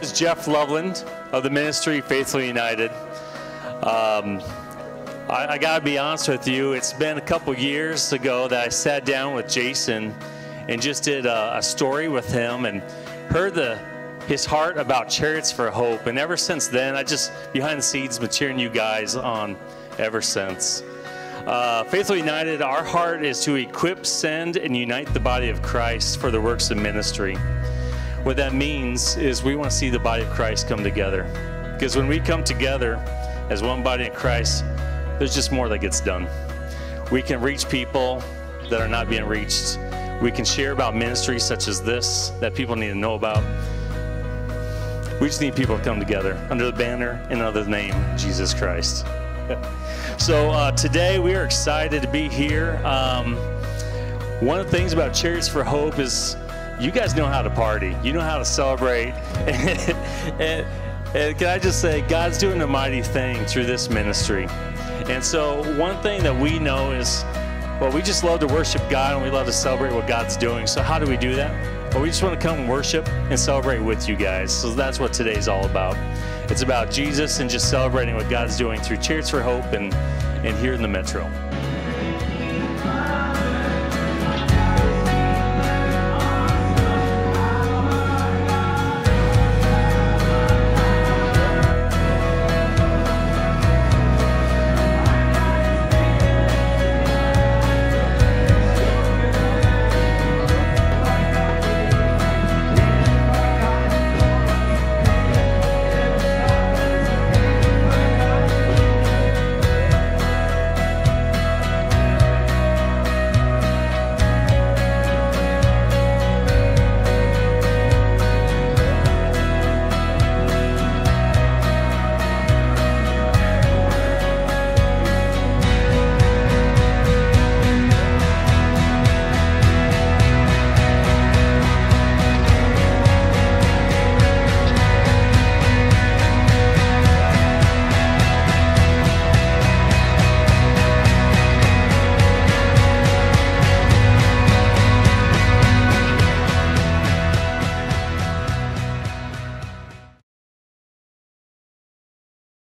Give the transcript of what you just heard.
This is Jeff Loveland of the ministry Faithfully United. Um, I, I got to be honest with you, it's been a couple years ago that I sat down with Jason and just did a, a story with him and heard the his heart about Chariots for Hope. And ever since then, I just, behind the scenes, been cheering you guys on ever since. Uh, Faithfully United, our heart is to equip, send, and unite the body of Christ for the works of ministry. What that means is we want to see the body of Christ come together. Because when we come together as one body in Christ, there's just more that gets done. We can reach people that are not being reached. We can share about ministries such as this that people need to know about. We just need people to come together under the banner and under the name Jesus Christ. so uh, today we are excited to be here. Um, one of the things about Chariots for Hope is you guys know how to party. You know how to celebrate. and, and can I just say, God's doing a mighty thing through this ministry. And so, one thing that we know is, well, we just love to worship God and we love to celebrate what God's doing. So, how do we do that? Well, we just want to come worship and celebrate with you guys. So that's what today's all about. It's about Jesus and just celebrating what God's doing through Chariots for Hope and, and here in the Metro.